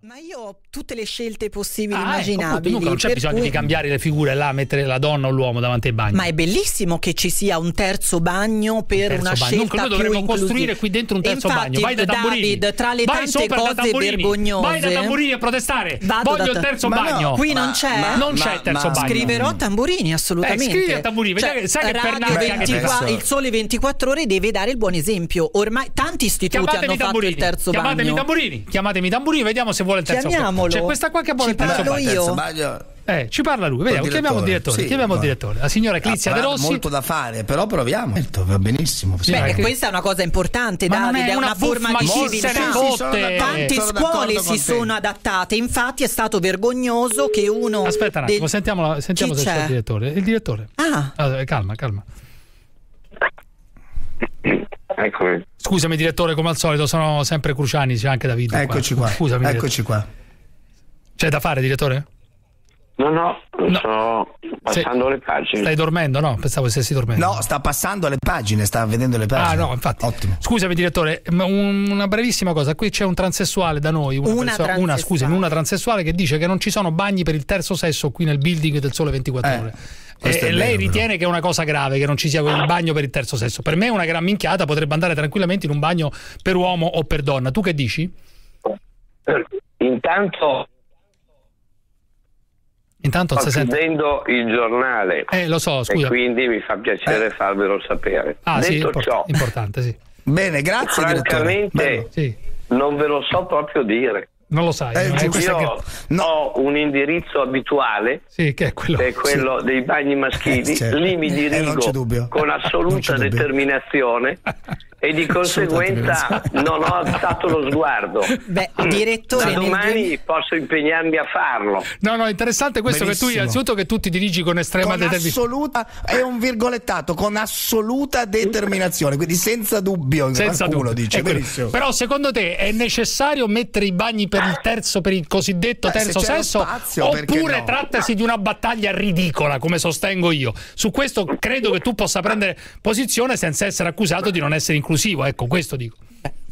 Ma io ho tutte le scelte possibili, Ah, ecco, immaginabili. dunque non c'è bisogno cui- di cambiare le figure là, mettere la donna o l'uomo davanti ai bagni. Ma è bellissimo che ci sia un terzo bagno per terzo una bagno. scelta Dunque noi dovremmo più costruire qui dentro un terzo Infatti, bagno. Vai da Tamburini. David, tra le Vai tante cose vergognose, Vai da Tamburini a protestare. Vado Voglio da il terzo Ma no, bagno. qui non c'è? Ma- non c'è il terzo bagno. Scriverò a tamburini, assolutamente. Eh, scrivi a Tamburini, che- sai che Radio Pernacchia che 24 adesso- il sole 24 ore deve dare il buon esempio. Ormai tanti istituti Chiamatemi hanno fatto tamburini. il terzo Chiamatemi bagno. tamburini. Chiamatemi tamburini, vediamo se vuole il terzo Chiamiamolo. C'è questa qua che vuole Ci il terzo parlo io. Bagno. Eh, ci parla lui, vediamo, chiamiamo il direttore, Sì, chiamiamo il direttore. La signora Clizia De Rossi. molto da fare, però proviamo. Certo, Va benissimo. Sì, Beh, che- questa è una cosa importante, Ma non Davide, è è una una forma di civiltà. Tante Sono scuole si sono adattate, infatti è stato vergognoso che uno... Aspetta un attimo, de- sentiamo, la- sentiamo se c'è? il direttore. Il direttore. Ah, Allora, calma, calma. Eccomi. Scusami direttore, come al solito, sono sempre Cruciani, c'è anche Davide. qua. Eccoci qua. Scusami. Eccoci qua. C'è da fare, direttore? No, no, No. sto passando le pagine. Stai dormendo? No, pensavo stessi dormendo. No, sta passando le pagine, sta vedendo le Ah pagine. no, infatti. Ottimo. Scusami direttore, un- una brevissima cosa, qui c'è un transessuale da noi, una, Una perso- una, transessuale. scusami, una transessuale che dice che non ci sono bagni per il terzo sesso qui nel building del Sole 24 Eh, ore. questo E lei vero, ritiene che è una cosa grave che non ci sia il bagno per il terzo sesso. Per me è una gran minchiata, potrebbe andare tranquillamente in un bagno per uomo o per donna. Tu che dici? Intanto Intanto sto si sente. il giornale Eh, lo so, e scusa. quindi mi fa piacere farvelo sapere. Ah, sì, Detto import- ciò, importante, sì. Bene, grazie francamente. Sì, non ve lo so proprio dire. non lo sai. Eh, no? Eh, Io che- No. ho un indirizzo abituale Sì, che è quello. che è quello dei bagni maschili, Eh, certo. lì mi Eh, dirigo dubbio. con assoluta determinazione e di conseguenza non ho alzato lo sguardo. beh, Da direttore, nel domani posso impegnarmi a farlo. No, no, interessante questo che tu, Benissimo. innanzitutto che tu ti dirigi con estrema Con determinazione. assoluta è un virgolettato con assoluta determinazione, quindi senza dubbio. Senza qualcuno dubbio. dice benissimo. Però secondo te è necessario mettere i bagni per il terzo, per il cosiddetto Beh, se terzo lo sesso? spazio, oppure no? trattasi di una battaglia ridicola, come sostengo io? Su questo credo che tu possa prendere posizione senza essere accusato di non essere inclusivo. Ecco, questo dico.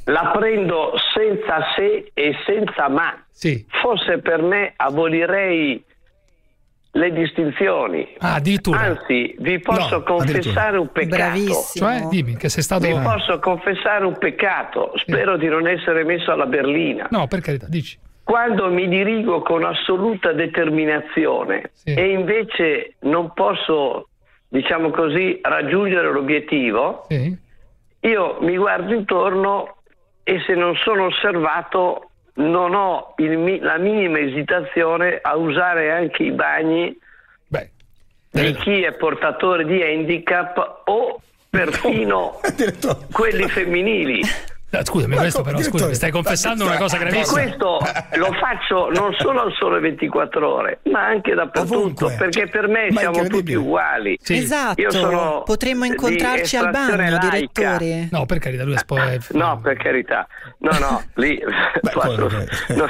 La prendo senza se e senza ma. Sì. Forse per me abolirei le distinzioni. Ah, addirittura. Anzi, vi posso No, confessare un peccato. Bravissimo. Cioè, dimmi che sei stato. Vi posso confessare un peccato. Spero di non essere messo alla berlina. No, per carità, dici. Quando mi dirigo con assoluta determinazione Sì. e invece non posso, diciamo così, raggiungere l'obiettivo, Sì. Io mi guardo intorno e se non sono osservato non ho il la minima esitazione a usare anche i bagni Beh. di eh, chi è portatore di handicap o perfino quelli femminili. Eh, Scusami, Ma questo come, però, direttore? scusami, stai confessando una cosa E gravissima. questo lo faccio non solo al sole 24 ore, ma anche dappertutto, Ovunque. perché per me Ma siamo tutti uguali. Sì. Esatto, Io sono potremmo incontrarci al bagno, laica. direttore. No, per carità, lui è spo- è- No, per carità. No, no, lì Beh, quattro- no,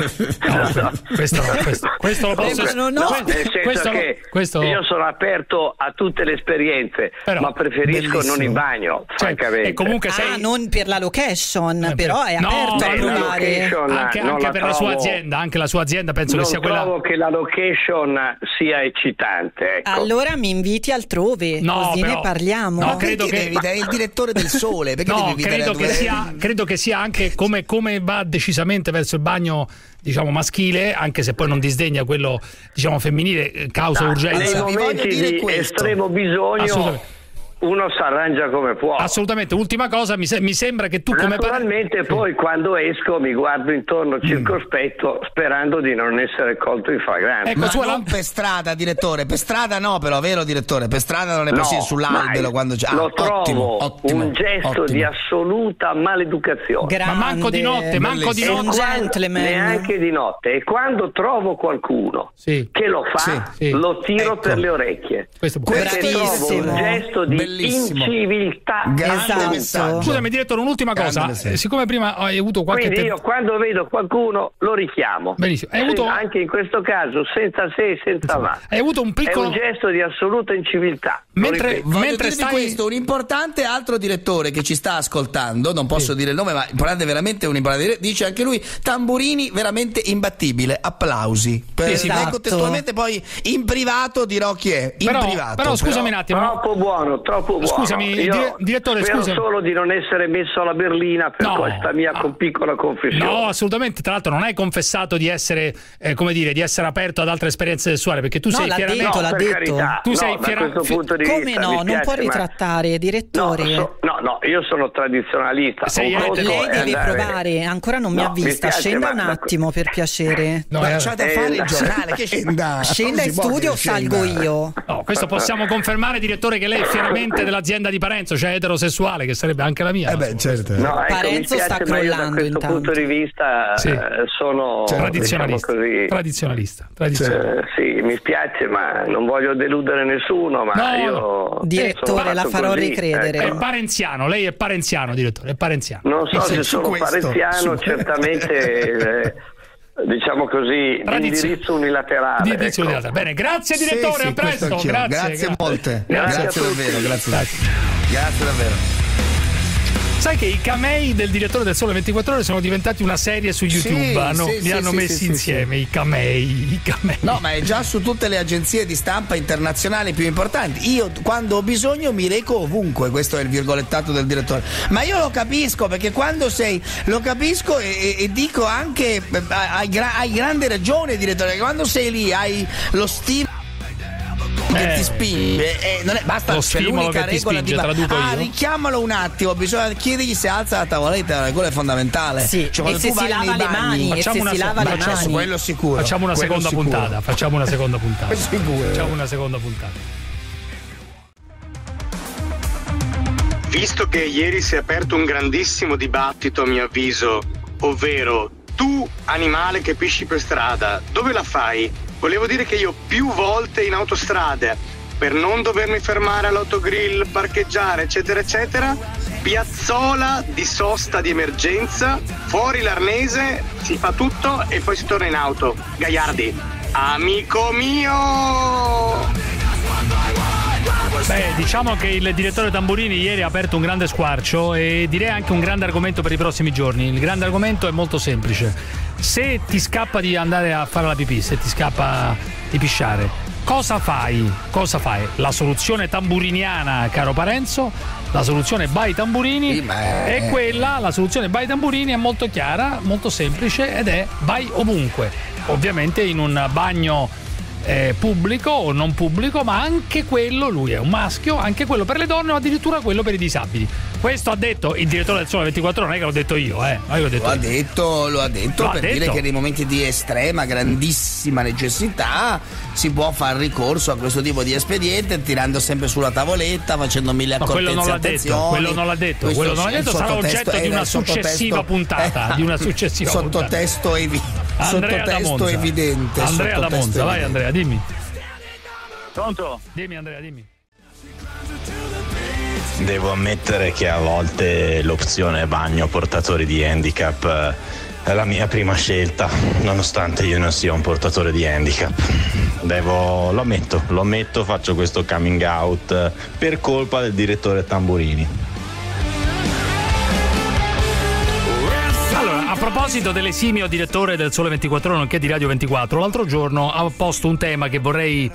No, no, questo, questo, questo lo posso no, no. No, nel senso questo, che questo- io sono aperto a tutte le esperienze, Però, ma preferisco bellissimo. non in bagno, Cioè, francamente. e comunque Ah, sei non per la location, Eh, però è no, aperto a beh, la provare. location- anche, non anche la per la sua trovo- azienda, anche la sua azienda penso non che sia quella trovo che la location sia eccitante. Ecco. Allora mi inviti altrove, No, così però- ne parliamo. no, credo che- devi il direttore del sole? Perché devi No, invitare credo che, due- sia, credo che sia anche come, come va decisamente verso il bagno diciamo maschile, anche se poi non disdegna quello diciamo femminile, eh, causa Nei urgenza. voglio momenti di questo. estremo bisogno Assolutamente. Uno si arrangia come può. Assolutamente, ultima cosa, mi, se- mi sembra che tu come par- Naturalmente poi quando esco mi guardo intorno circospetto sperando di non essere colto in flagranza. Ecco, Ma su, non la- per strada, direttore. Per strada no, però, vero direttore? Per strada non è No, possibile sull'albero quando c'è. Ah, lo trovo ottimo, ottimo, un gesto ottimo. di assoluta maleducazione. Grande. Ma manco di notte, manco di notte. gentleman. neanche di notte. E quando trovo qualcuno Sì. che lo fa, Sì, sì. lo tiro Ecco. per le orecchie. Questo è buono. Trovo un gesto di Bellissimo. inciviltà. Grande Esatto. messaggio. Scusami, direttore, un'ultima cosa. Eh, Siccome prima hai avuto qualche Quindi te- io quando vedo qualcuno lo richiamo. Benissimo. Hai avuto- Anche in questo caso senza se e senza ma. hai avuto un È piccolo un gesto di assoluta inciviltà. Mentre- Mentre stai- questo, un importante altro direttore che ci sta ascoltando, non posso dire il nome, ma importante veramente un importante dice anche lui Tamburini veramente imbattibile. Applausi. Per, Sì, sì, esatto. testualmente poi in privato dirò chi è. In però, privato. però scusami un attimo. Troppo buono, troppo buono. Scusami, dire- direttore, spero scusa. solo di non essere messo alla berlina per No. questa mia Ah. piccola confessione. No, assolutamente. Tra l'altro, non hai confessato di essere, eh, come dire, di essere aperto ad altre esperienze sessuali, perché tu No, sei chiaramente. detto, No, l'ha detto. carità. Tu no, sei da fiera- questo fi- punto di Come vista, no? mi Non può ma- ritrattare, No, direttore. so- no, no, io sono tradizionalista. Sei. Lei deve andare- provare, ancora non mi No, ha vista. Scenda ma- un ma- attimo per piacere. No, Ma eh, lasciate a fare Eh, il giornale, che scenda. Scenda in studio salgo io? no, questo possiamo confermare, direttore, che lei è fieramente dell'azienda di Parenzo, cioè eterosessuale, che sarebbe anche la mia. Eh beh, certo. No, ecco, Parenzo sta crollando Da questo intanto. punto di vista Sì. eh, sono tradizionalista. diciamo così, Tradizionalista. tradizionalista. eh, sì, mi spiace, ma non voglio deludere nessuno, ma No, io Direttore, la farò così, ricredere. È ecco. parenziano, lei è parenziano, direttore, è parenziano. Non so se sono questo, parenziano, su- certamente eh, diciamo così, di indirizzo unilaterale. Di indirizzo ecco. unilaterale. Bene, grazie Sì, direttore, sì, a questo presto. anch'io. Grazie, grazie molte. Grazie Grazie, a davvero, grazie. Grazie. Grazie davvero. Sai che i camei del direttore del Sole 24 Ore sono diventati una serie su YouTube? Sì, hanno- sì, li sì, hanno messi insieme i camei, i camei. No, ma è già su tutte le agenzie di stampa internazionali più importanti. Io quando ho bisogno mi reco ovunque, questo è il virgolettato del direttore. Ma io lo capisco perché quando sei, lo capisco e, e- dico anche, eh, hai, gra- hai grande ragione direttore, che quando sei lì hai lo stimolo che Eh, ti spinge e non è, basta Lo c'è stimolo l'unica che ti regola spinge, di traduco ah, io. richiamalo un attimo bisogna chiedergli se alza la tavoletta quello è fondamentale Sì, Cioè, e quando se si lava le bagni- mani, Facciamo una si lava le Facciamo- mani. quello sicuro Facciamo una quello seconda sicuro. puntata. Facciamo una seconda puntata. Facciamo una seconda puntata. Visto che ieri si è aperto un grandissimo dibattito, a mio avviso, ovvero tu, animale che pisci per strada, dove la fai? Volevo dire che io più volte in autostrada, per non dovermi fermare all'autogrill, parcheggiare, eccetera, eccetera, piazzola di sosta di emergenza, fuori l'arnese, si fa tutto e poi si torna in auto. Gaiardi, amico mio! Beh, diciamo che il direttore Tamburini ieri ha aperto un grande squarcio e direi anche un grande argomento per i prossimi giorni. Il grande argomento è molto semplice. Se ti scappa di andare a fare la pipì, se ti scappa di pisciare, cosa fai? Cosa fai? La soluzione tamburiniana, caro Parenzo, la soluzione by Tamburini Sì, è quella, la soluzione by Tamburini è molto chiara, molto semplice ed è by ovunque. Ovviamente in un bagno eh, pubblico o non pubblico, ma anche quello, lui è un maschio, anche quello per le donne o addirittura quello per i disabili. Questo ha detto il direttore del Sole 24, non è che l'ho detto io, eh. Detto Lo ha io. detto, lo ha detto Lo ha per detto. dire che nei momenti di estrema, grandissima necessità si può fare ricorso a questo tipo di espediente tirando sempre sulla tavoletta, facendo mille Ma quello accortezze non l'ha detto, quello non l'ha detto, quello non l'ha detto, sarà sottotesto- oggetto di una sottotesto- successiva puntata, di una successiva sottotesto, evi- Andrea da sottotesto Monza. evidente. Andrea da Monza, vai. Andrea, dimmi. Pronto? Dimmi Andrea, dimmi. Devo ammettere che a volte l'opzione bagno portatori di handicap eh, è la mia prima scelta, nonostante io non sia un portatore di handicap. Devo, lo ammetto, lo ammetto, faccio questo coming out eh, per colpa del direttore Tamburini. Proposito dell'esimio direttore del Sole 24 Ore, nonché di Radio 24, l'altro giorno ha posto un tema che vorrei,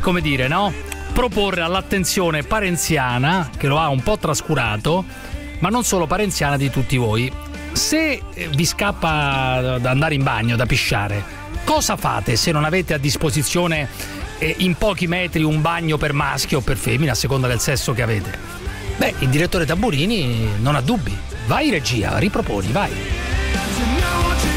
come dire, no? Proporre all'attenzione parenziana, che lo ha un po' trascurato, ma non solo parenziana di tutti voi. Se eh, vi scappa da andare in bagno, da pisciare, cosa fate se non avete a disposizione eh, in pochi metri un bagno per maschio o per femmina, a seconda del sesso che avete? Beh, il direttore Tamburini non ha dubbi. Vai regia, riproponi, vai.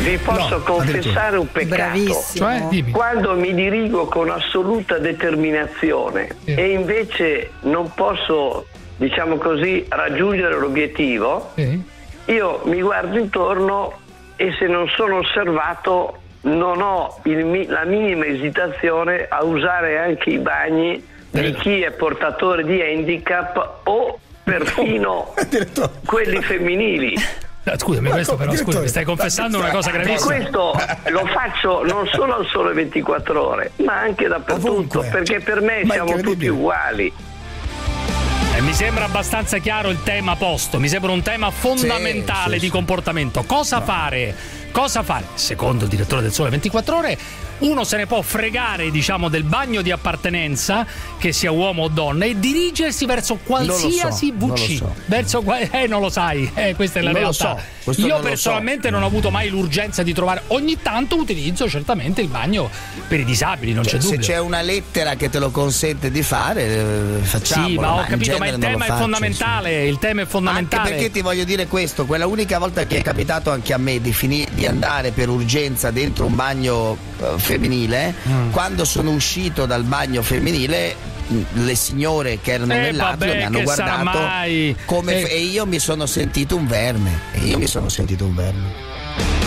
Vi posso No, confessare un peccato. Bravissimo. Cioè, dimmi. Quando mi dirigo con assoluta determinazione Sì. e invece non posso, diciamo così, raggiungere l'obiettivo, Sì. io mi guardo intorno e se non sono osservato non ho il la minima esitazione a usare anche i bagni di chi è portatore di handicap o perfino quelli femminili. No, Scusami, questo però, scusa, direttore? mi stai confessando una cosa E gravissima. questo lo faccio non solo al sole 24 ore, ma anche dappertutto, Ovunque. perché per me Ma siamo tutti uguali. Eh, mi sembra abbastanza chiaro il tema posto, mi sembra un tema fondamentale sì, di sì. comportamento. Cosa fare? Cosa fare? Secondo il direttore del Sole 24 Ore, uno se ne può fregare, diciamo, del bagno di appartenenza, che sia uomo o donna, e dirigersi verso qualsiasi non lo VC. so. Verso eh, non lo sai, eh, questa è la Non realtà. so, Io personalmente non ho avuto mai l'urgenza di trovare. Ogni tanto utilizzo certamente il bagno per i disabili, non Cioè, c'è se dubbio. c'è una lettera che te lo consente di fare, eh, facciamolo. sì, ma ho in capito, ma il tema è faccio, fondamentale. Il tema è sì. fondamentale. Anche perché ti voglio dire questo, quella unica volta che è capitato anche a me di, fini- di andare per urgenza dentro un bagno eh, femminile, Mm. quando sono uscito dal bagno femminile mh, le signore che erano Eh, nell'atrio vabbè, mi hanno guardato come Eh. e io mi sono sentito un verme e io mi sono sentito un verme